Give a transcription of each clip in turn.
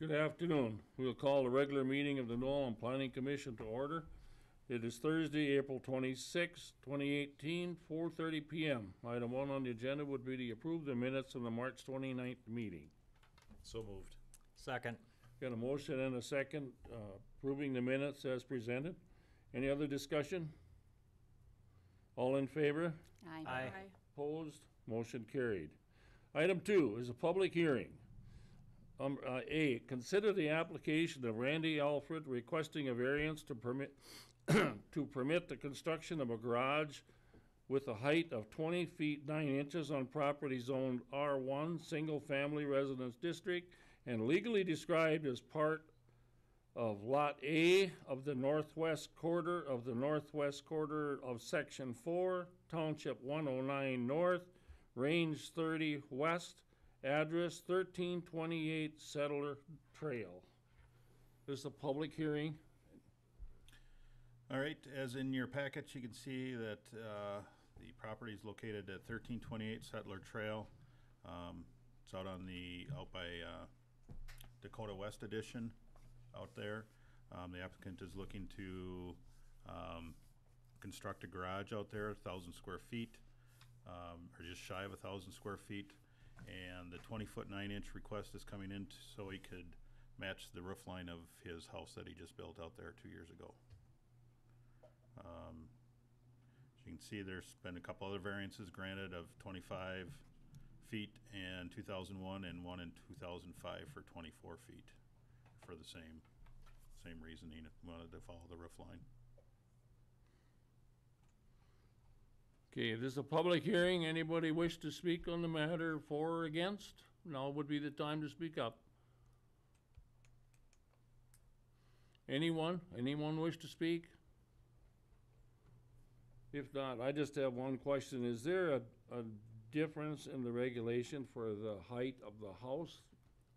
Good afternoon. We'll call the regular meeting of the New Ulm Planning Commission to order. It is Thursday, April 26, 2018, 4:30 PM. Item one on the agenda would be to approve the minutes of the March 29th meeting. So moved. Second. Got a motion and a second uh, approving the minutes as presented. Any other discussion? All in favor? Aye. Opposed? Motion carried. Item two is a public hearing. Um, uh, A, consider the application of Randy Alfred requesting a variance to permit, to permit the construction of a garage with a height of twenty feet nine inches on property zoned R one, single-family residence district, and legally described as part of Lot A of the northwest quarter of the northwest quarter of Section Four, Township one oh nine North, Range thirty West, address thirteen twenty-eight Settler Trail. This is a public hearing. All right, as in your package, you can see that uh, the property is located at thirteen twenty-eight Settler Trail. Um, It's out on the, out by uh, Dakota West Addition out there. Um, The applicant is looking to um, construct a garage out there, thousand square feet, um, or just shy of a thousand square feet. And the twenty-foot nine-inch request is coming in t- so he could match the roof line of his house that he just built out there two years ago. Um, As you can see, there's been a couple other variances granted of twenty-five feet and two thousand one, and one in two thousand five for twenty-four feet for the same, same reasoning, wanted to follow the roof line. Okay, this is a public hearing. Anybody wish to speak on the matter for or against? Now would be the time to speak up. Anyone? Anyone wish to speak? If not, I just have one question. Is there a, a difference in the regulation for the height of the house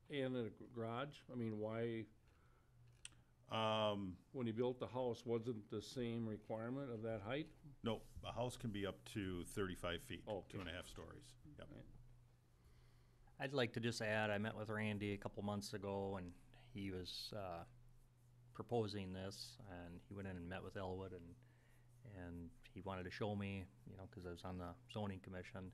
and the garage? I mean, why, Um, when he built the house, wasn't the same requirement of that height? No, a house can be up to thirty-five feet, Okay. two and a half stories. Yep. I'd like to just add, I met with Randy a couple months ago and he was, uh, proposing this and he went in and met with Elwood and, and he wanted to show me, you know, cause I was on the zoning commission.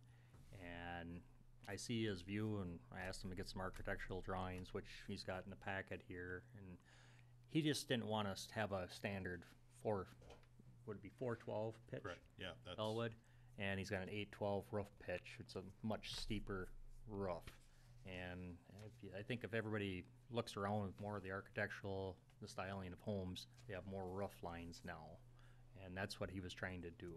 And I see his view and I asked him to get some architectural drawings, which he's got in the packet here. And he just didn't want us to have a standard four, would it be four twelve pitch? Correct, yeah, that's. Elwood, and he's got an eight twelve roof pitch. It's a much steeper roof. And if you, I think if everybody looks around with more of the architectural, the styling of homes, they have more roof lines now. And that's what he was trying to do.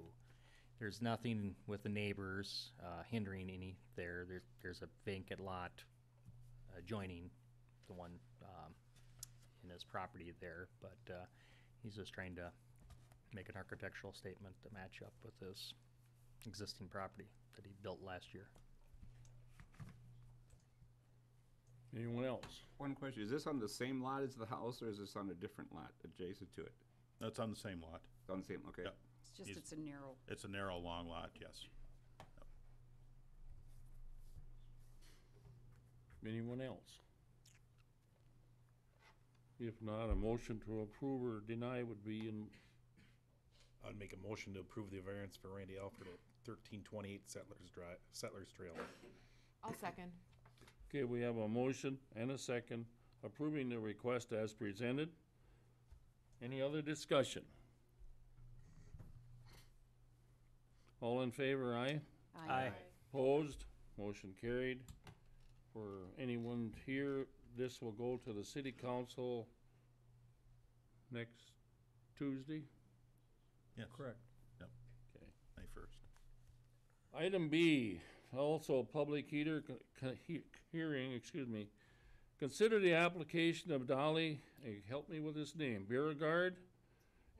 There's nothing with the neighbors, uh, hindering any there. There's, there's a vacant lot adjoining the one, um, in his property there, but, uh, he's just trying to make an architectural statement to match up with his existing property that he built last year. Anyone else? One question, is this on the same lot as the house, or is this on a different lot adjacent to it? That's on the same lot. It's on the same, okay. Yep. It's just, He's- it's a narrow, It's a narrow, long lot, yes. Anyone else? If not, a motion to approve or deny would be in, I'd make a motion to approve the variance for Randy Alfred at thirteen twenty-eight Settlers Drive, Settlers Trail. I'll second. okay, we have a motion and a second approving the request as presented. Any other discussion? All in favor, aye? Aye. Opposed? Motion carried. For anyone here, this will go to the city council next Tuesday? Yes. Correct. Yep, Okay. May first. Item B, also a public heater, co- he- hearing, excuse me. Consider the application of Dolly, eh, help me with his name, Beauregard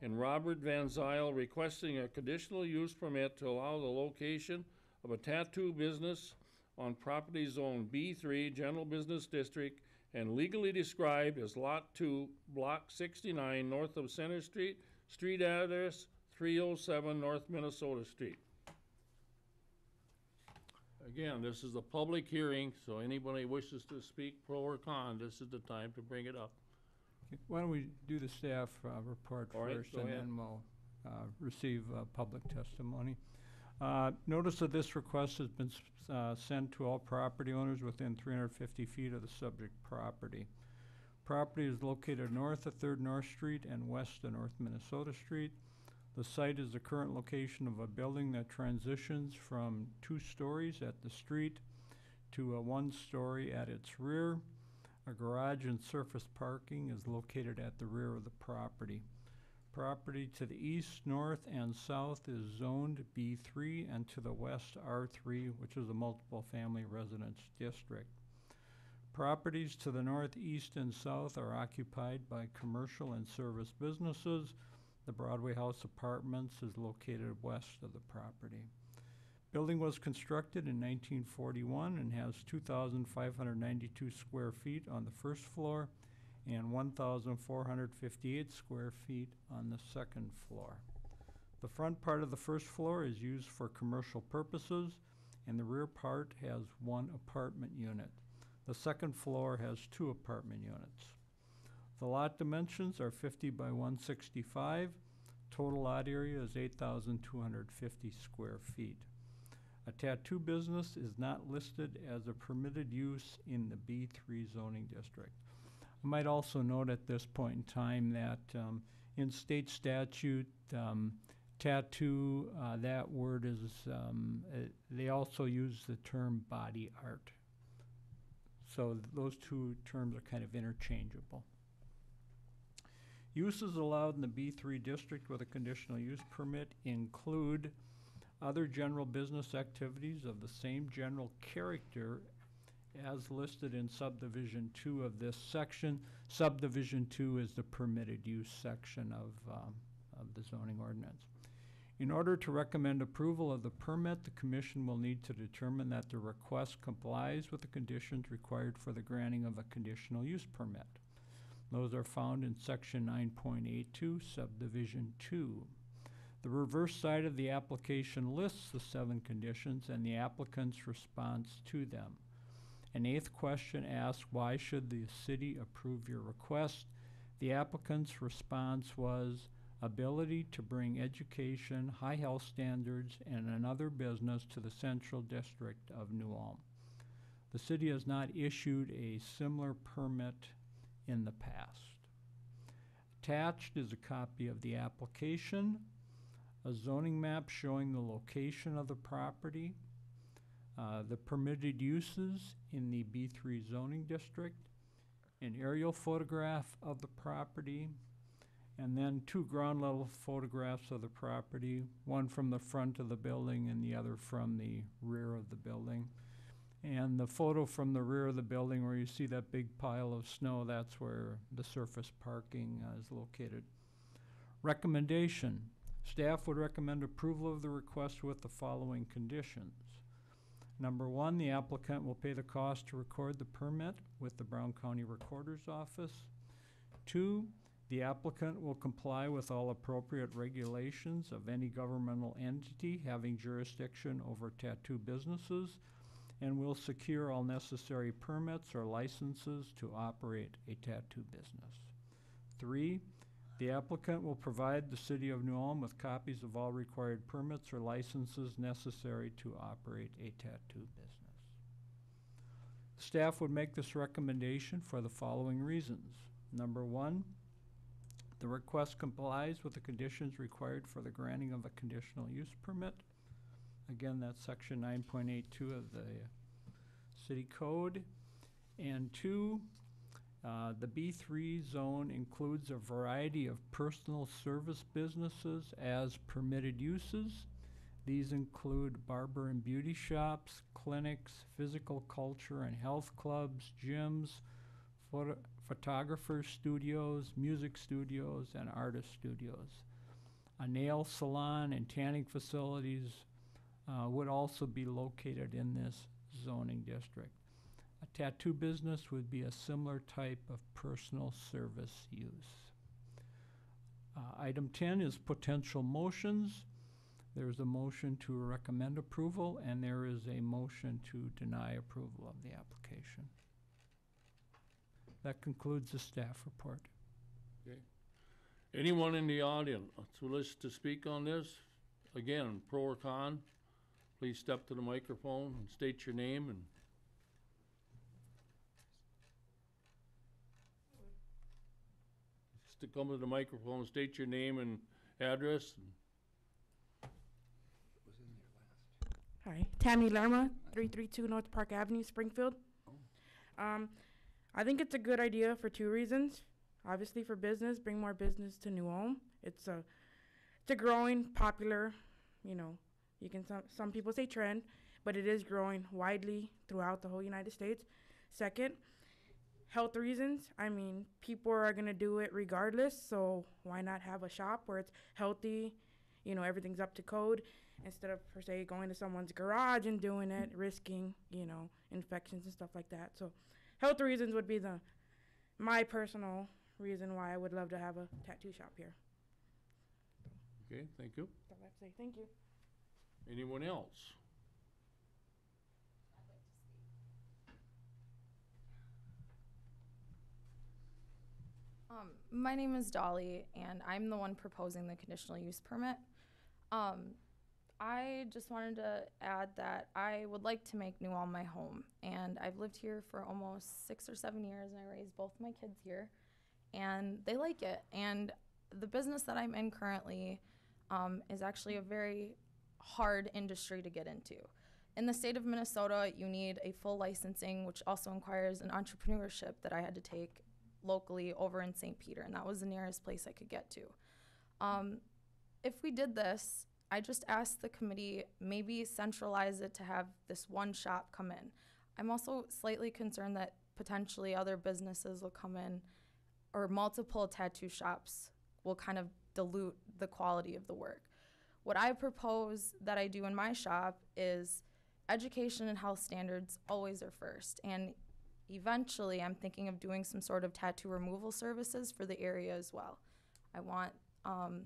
and Robert Van Zyl requesting a conditional use permit to allow the location of a tattoo business on property zone B three, General Business District, and legally described as Lot Two, Block sixty-nine, north of Center Street, street address three oh seven North Minnesota Street. Again, this is a public hearing, so anybody wishes to speak pro or con, this is the time to bring it up. Okay, Why don't we do the staff uh, report All right, first, go and ahead. then we'll uh, receive uh, public testimony. Uh, Notice of this request has been s- uh, sent to all property owners within 350 feet of the subject property. Property is located north of Third North Street and west of North Minnesota Street. The site is the current location of a building that transitions from two stories at the street to a one-story at its rear. A garage and surface parking is located at the rear of the property. Property to the east, north, and south is zoned B3, and to the west, R3, which is a multiple family residence district. Properties to the northeast and south are occupied by commercial and service businesses. The Broadway House Apartments is located west of the property. Building was constructed in 1941 and has 2,592 square feet on the first floor and 1,458 square feet on the second floor. The front part of the first floor is used for commercial purposes, and the rear part has one apartment unit. The second floor has two apartment units. The lot dimensions are 50 by 165. Total lot area is 8,250 square feet. A tattoo business is not listed as a permitted use in the B3 zoning district. I might also note at this point in time that um, in state statute, um, tattoo, uh, that word is, um, uh, they also use the term body art. So th- those two terms are kind of interchangeable. Uses allowed in the B3 district with a conditional use permit include other general business activities of the same general character as listed in subdivision two of this section. Subdivision two is the permitted use section of, um, of the zoning ordinance. In order to recommend approval of the permit, the commission will need to determine that the request complies with the conditions required for the granting of a conditional use permit. Those are found in section nine point eight two, subdivision two. The reverse side of the application lists the seven conditions and the applicant's response to them. An eighth question asks, why should the city approve your request? The applicant's response was, ability to bring education, high health standards, and another business to the central district of New Ulm. The city has not issued a similar permit in the past. Attached is a copy of the application, a zoning map showing the location of the property, uh, the permitted uses in the B3 zoning district, an aerial photograph of the property, and then two ground level photographs of the property, one from the front of the building and the other from the rear of the building. And the photo from the rear of the building where you see that big pile of snow, that's where the surface parking uh, is located. Recommendation, staff would recommend approval of the request with the following conditions. Number one, the applicant will pay the cost to record the permit with the Brown County Recorder's Office. Two, the applicant will comply with all appropriate regulations of any governmental entity having jurisdiction over tattoo businesses and will secure all necessary permits or licenses to operate a tattoo business. Three, the applicant will provide the city of New Ulm with copies of all required permits or licenses necessary to operate a tattoo business. Staff would make this recommendation for the following reasons. Number one, the request complies with the conditions required for the granting of a conditional use permit. Again, that's section nine point eight two of the city code. And two, uh, the B three zone includes a variety of personal service businesses as permitted uses. These include barber and beauty shops, clinics, physical culture and health clubs, gyms, photo- photographer studios, music studios, and artist studios. A nail salon and tanning facilities uh, would also be located in this zoning district. A tattoo business would be a similar type of personal service use. Uh, Item 10 is potential motions. There's a motion to recommend approval, and there is a motion to deny approval of the application. That concludes the staff report. Anyone in the audience who wishes to speak on this? Again, pro or con, please step to the microphone and state your name and. To come to the microphone, state your name and address. Hi, Tammy Lerma, 332 North Park Avenue, Springfield. Um, I think it's a good idea for two reasons. Obviously, for business, bring more business to New Ulm. It's a, it's a growing, popular, you know, you can some some people say trend, but it is growing widely throughout the whole United States. Second, health reasons. I mean, people are gonna do it regardless, so why not have a shop where it's healthy? You know, everything's up to code instead of per se going to someone's garage and doing it, risking you know infections and stuff like that. So, health reasons would be the my personal reason why I would love to have a tattoo shop here. Okay, thank you. That's all I have to say. Thank you. Anyone else? Um, my name is Dolly, and I'm the one proposing the conditional use permit. Um, I just wanted to add that I would like to make New Ulm my home, and I've lived here for almost six or seven years, and I raised both my kids here, and they like it. And the business that I'm in currently um, is actually a very hard industry to get into. In the state of Minnesota, you need a full licensing, which also requires an entrepreneurship that I had to take locally over in St. Peter, and that was the nearest place I could get to. Um, if we did this, I just asked the committee maybe centralize it to have this one shop come in. I'm also slightly concerned that potentially other businesses will come in or multiple tattoo shops will kind of dilute the quality of the work. What I propose that I do in my shop is education and health standards always are first. And eventually, I'm thinking of doing some sort of tattoo removal services for the area as well. I want um,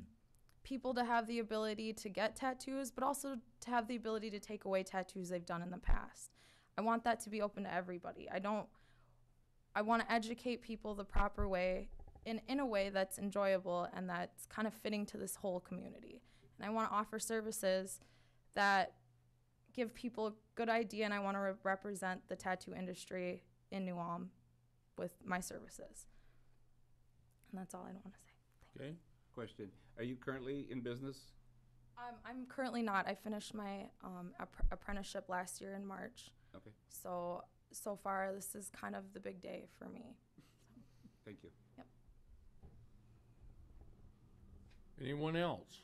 people to have the ability to get tattoos, but also to have the ability to take away tattoos they've done in the past. I want that to be open to everybody. I don't. I want to educate people the proper way in, in a way that's enjoyable and that's kind of fitting to this whole community. And I want to offer services that give people a good idea, and I want to re- represent the tattoo industry in New Ulm with my services. And that's all I want to say. Okay, Question, are you currently in business? Um, I'm currently not. I finished my um, app- apprenticeship last year in March. Okay, So, so far, this is kind of the big day for me. thank you. Yep. Anyone else?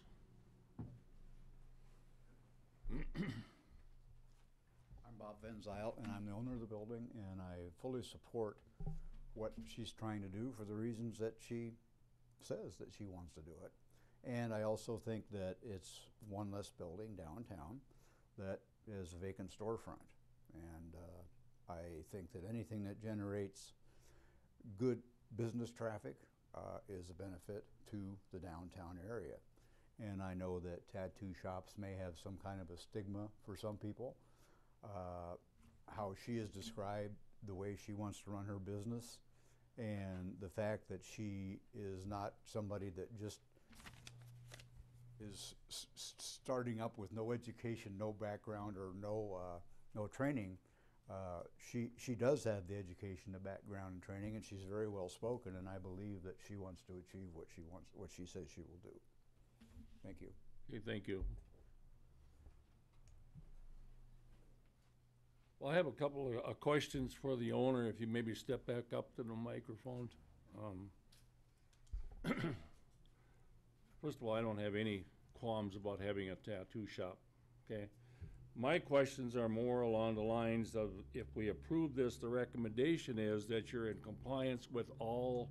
I'm Bob Van Zyl, and I'm the owner of the building, and I fully support what she's trying to do for the reasons that she says that she wants to do it. And I also think that it's one less building downtown that is a vacant storefront. And uh, I think that anything that generates good business traffic uh, is a benefit to the downtown area. And I know that tattoo shops may have some kind of a stigma for some people. Uh, how she has described the way she wants to run her business and the fact that she is not somebody that just is starting up with no education, no background, or no uh, no training. Uh, she she does have the education, the background, and training, and she's very well spoken. And I believe that she wants to achieve what she wants, what she says she will do. Thank you. Okay, thank you. Well, I have a couple of uh, questions for the owner, if you maybe step back up to the microphone. Um, First of all, I don't have any qualms about having a tattoo shop, okay? My questions are more along the lines of, if we approve this, the recommendation is that you're in compliance with all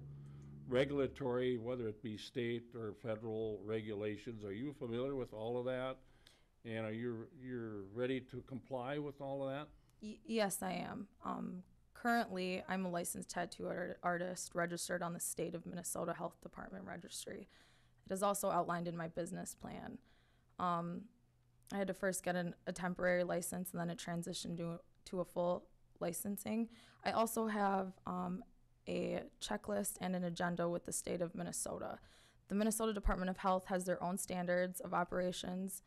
regulatory, whether it be state or federal regulations. Are you familiar with all of that? And are you, you're ready to comply with all of that? Y- yes, I am. Um, currently, I'm a licensed tattoo art- artist registered on the state of Minnesota Health Department registry. It is also outlined in my business plan. Um, I had to first get an, a temporary license and then it transitioned to, to a full licensing. I also have um, a checklist and an agenda with the state of Minnesota. The Minnesota Department of Health has their own standards of operations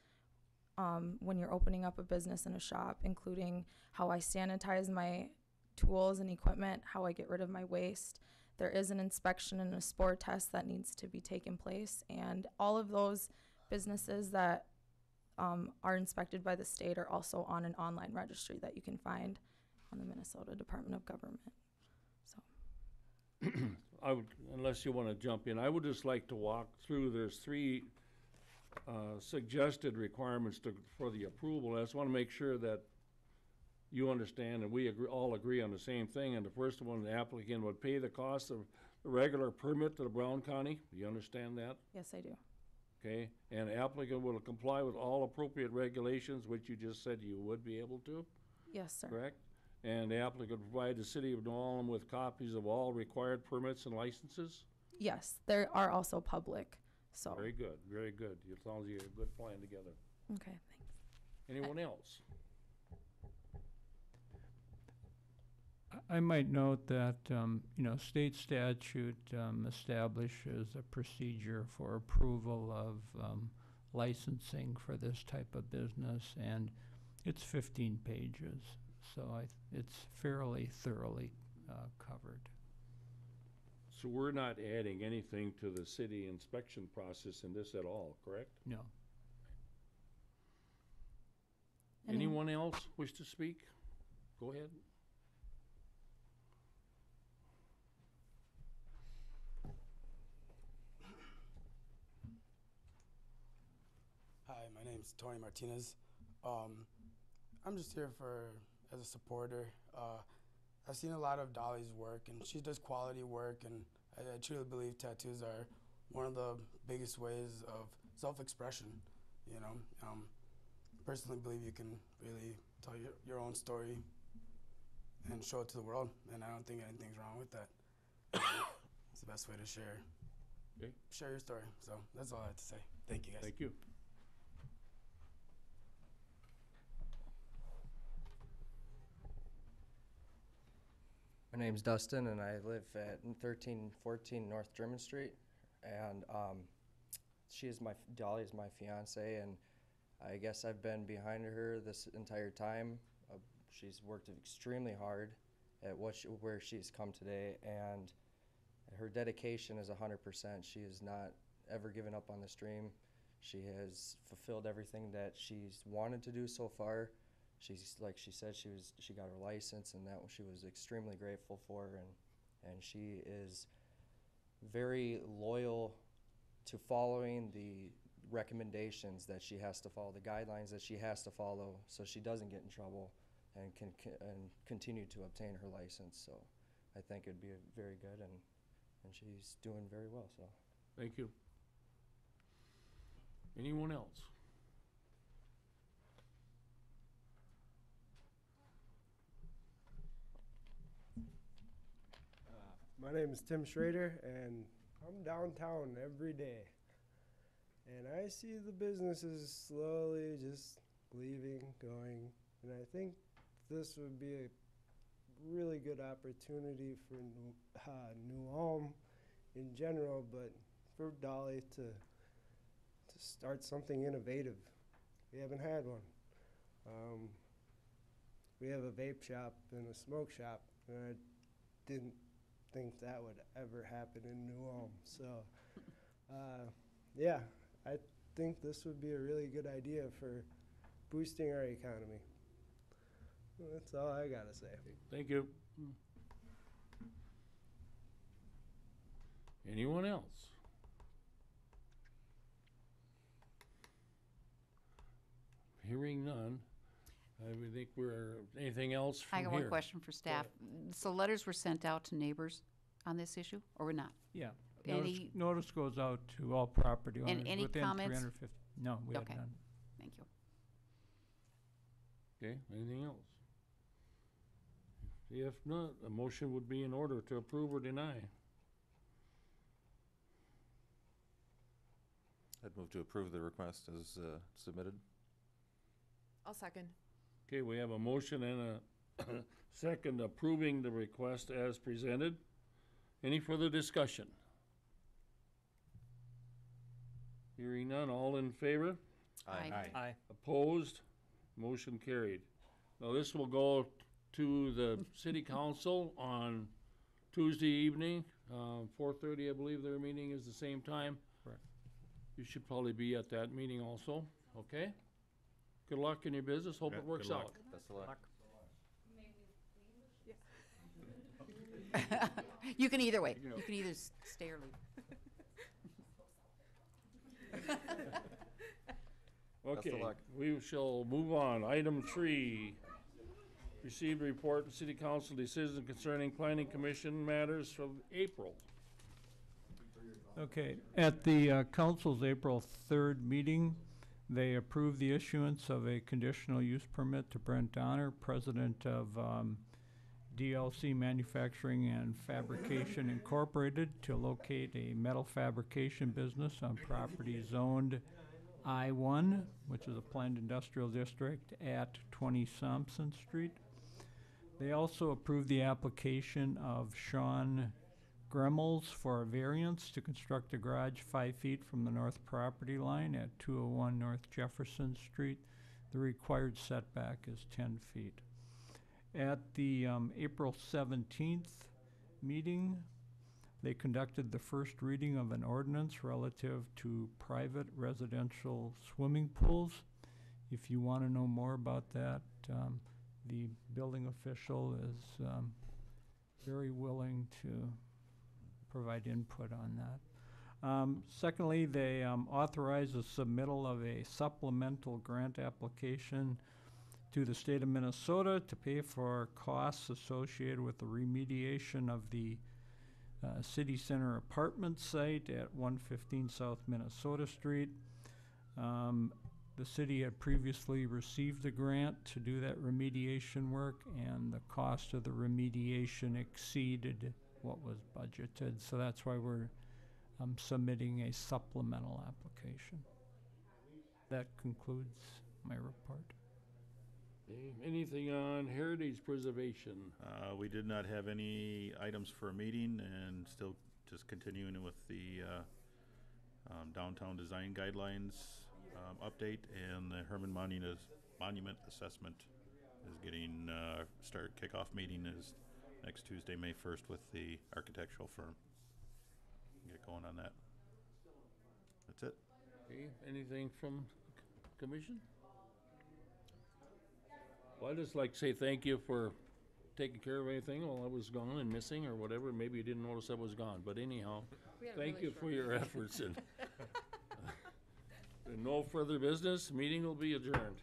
um, when you're opening up a business and a shop, including how I sanitize my tools and equipment, how I get rid of my waste. There is an inspection and a spore test that needs to be taken place, and all of those businesses that um, are inspected by the state are also on an online registry that you can find on the Minnesota Department of Government. I would, unless you wanna jump in, I would just like to walk through, there's three, uh, suggested requirements to, for the approval. I just wanna make sure that you understand and we agree, all agree on the same thing. And the first one, the applicant would pay the cost of the regular permit to the Brown County. Do you understand that? yes, I do. Okay, and applicant will comply with all appropriate regulations, which you just said you would be able to, Yes, sir. correct? And the applicant provide the city of New Ulm with copies of all required permits and licenses? Yes, there are also public. So, Very good, very good. As long as you have a good plan together. okay, thanks. Anyone else? I- I might note that, um, you know, state statute, um, establishes a procedure for approval of, um, licensing for this type of business, and it's fifteen pages, so I, it's fairly thoroughly, uh, covered. So we're not adding anything to the city inspection process in this at all, correct? No. Any- Anyone else wish to speak? Go ahead. Hi, my name's Tony Martinez. Um, I'm just here for as a supporter. Uh, I've seen a lot of Dolly's work, and she does quality work, and I, I truly believe tattoos are one of the biggest ways of self-expression. You know, um, personally believe you can really tell your, your own story and show it to the world, and I don't think anything's wrong with that. it's the best way to share Okay. share your story. So that's all I have to say. Thank you, guys. Thank you. My name's Dustin, and I live at thirteen fourteen North German Street. And um, she is my Dolly is my fiance, and I guess I've been behind her this entire time. Uh, she's worked extremely hard at what she, where she's come today, and her dedication is hundred percent. She has not ever given up on this dream. She has fulfilled everything that she's wanted to do so far she's like she said she was she got her license and that she was extremely grateful for and and she is very loyal to following the recommendations that she has to follow the guidelines that she has to follow so she doesn't get in trouble and can, can and continue to obtain her license so I think it'd be very good and and she's doing very well so Thank you. Anyone else? My name is Tim Schrader, and I'm downtown every day. And I see the businesses slowly just leaving, going, and I think this would be a really good opportunity for New, uh, New Ulm in general, but for Dolly to to start something innovative. We haven't had one. Um, we have a vape shop and a smoke shop, and I didn't think that would ever happen in New Ulm. So, uh, yeah, I think this would be a really good idea for boosting our economy. That's all I gotta say. Thank you. Anyone else? Hearing none, I would think we're, anything else from I here? got one question for staff. So letters were sent out to neighbors on this issue, or were not? Yeah. Notice, Any- notice goes out to all property owners And any within three comments? hundred fifty. No, we have Okay. none. Thank you. Okay, anything else? If not, a motion would be in order to approve or deny. I'd move to approve the request as uh, submitted. I'll second. Okay, we have a motion and a second approving the request as presented. Any further discussion? Hearing none, all in favor? Aye. Aye. Opposed? Motion carried. Now, this will go to the city council on Tuesday evening, uh, four thirty, I believe their meeting is the same time. Correct. You should probably be at that meeting also, okay? Good luck in your business, hope Yeah, it works good luck. out. Best of luck. You can either way. You can either s- stay or leave. Okay, luck. we shall move on. Item three, received report and city council decision concerning planning commission matters from April. Okay, at the uh, council's April 3rd meeting, they approved the issuance of a conditional use permit to Brent Donner, president of um, DLC Manufacturing and Fabrication Incorporated, to locate a metal fabrication business on property zoned I-1, which is a planned industrial district, at 20 Sampson Street. They also approved the application of Sean Gremmels for a variance to construct a garage five feet from the north property line at 201 North Jefferson Street. The required setback is 10 feet. At the um, April 17th meeting, they conducted the first reading of an ordinance relative to private residential swimming pools. If you want to know more about that, um, the building official is um, very willing to provide input on that. Um, secondly, they um, authorize the submittal of a supplemental grant application to the state of Minnesota to pay for costs associated with the remediation of the uh, city center apartment site at 115 South Minnesota Street. Um, the city had previously received a grant to do that remediation work, and the cost of the remediation exceeded what was budgeted, so that's why we're um, submitting a supplemental application. That concludes my report. Okay, Anything on heritage preservation? Uh, we did not have any items for a meeting and still just continuing with the, uh, um, downtown design guidelines, um, update and the Hermann Monument, Monument Assessment is getting, uh, start kickoff meeting is next Tuesday, May first with the architectural firm. Get going on that. That's it. Okay, anything from c- commission? Well, I'd just like to say thank you for taking care of anything while I was gone and missing or whatever. Maybe you didn't notice I was gone, but anyhow, We had a thank really you for your efforts and and no further business, meeting will be adjourned.